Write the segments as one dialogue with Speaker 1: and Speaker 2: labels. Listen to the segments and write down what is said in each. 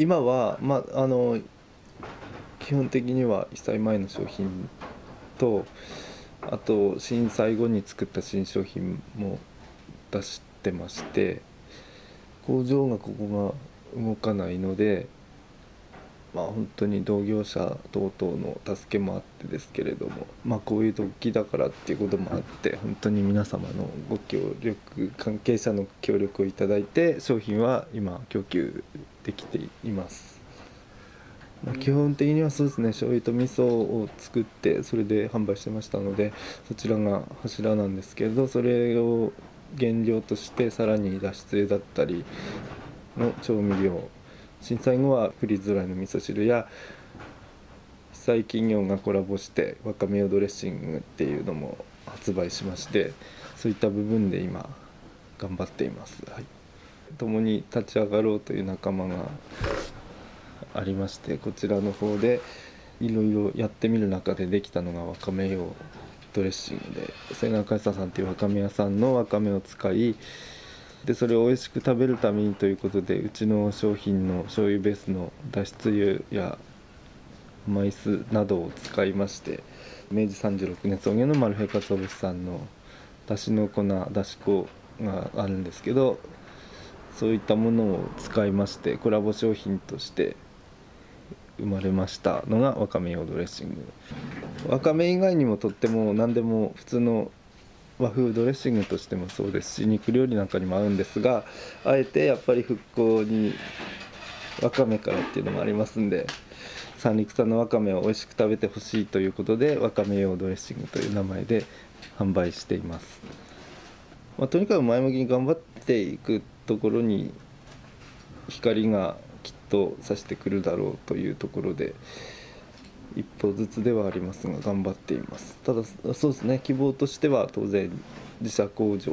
Speaker 1: 今は、まあ、あの基本的には被災前の商品とあと震災後に作った新商品も出してまして工場がここが動かないのでまあ本当に同業者等々の助けもあってですけれどもまあこういう時だからっていうこともあって本当に皆様のご協力関係者の協力をいただいて商品は今供給できています。まあ、基本的にはそうですね醤油と味噌を作ってそれで販売してましたのでそちらが柱なんですけれどそれを原料としてさらに脱出だったりの調味料震災後はフリーズドライの味噌汁や被災企業がコラボしてわかめ用ドレッシングっていうのも発売しましてそういった部分で今頑張っています、はい、共に立ち上がろうという仲間がありましてこちらの方でいろいろやってみる中でできたのがわかめ用ドレッシングで瀬中さんっていうわかめ屋さんのわかめを使いでそれを美味しく食べるためにということでうちの商品の醤油ベースの脱出油やマスなどを使いまして明治36年創業のマルヘカツオ節さんのだしの粉だし粉があるんですけどそういったものを使いましてコラボ商品として生まれましたのがわかめ用ドレッシング。わかめ以外にもとっても何でも普通の和風ドレッシングとしてもそうですし肉料理なんかにも合うんですがあえてやっぱり復興にわかめからっていうのもありますんで三陸産のわかめを美味しく食べてほしいということでわかめ用ドレッシングという名前で販売しています、まあ、とにかく前向きに頑張っていくところに光がきっと差してくるだろうというところで一歩ずつではありますが頑張っています。ただそうですね。希望としては当然自社工場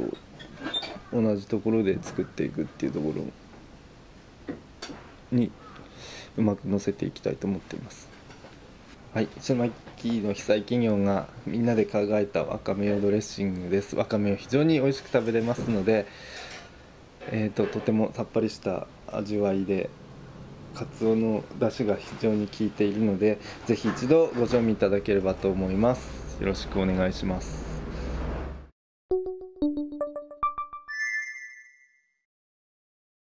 Speaker 1: 同じところで作っていくっていうところにうまく乗せていきたいと思っています。はい。石巻の被災企業がみんなで考えたわかめ用ドレッシングです。わかめを非常に美味しく食べれますのでえーと、とてもさっぱりした味わいでカツオの出汁が非常に効いているのでぜひ一度ご賞味いただければと思います。よろしくお願いします。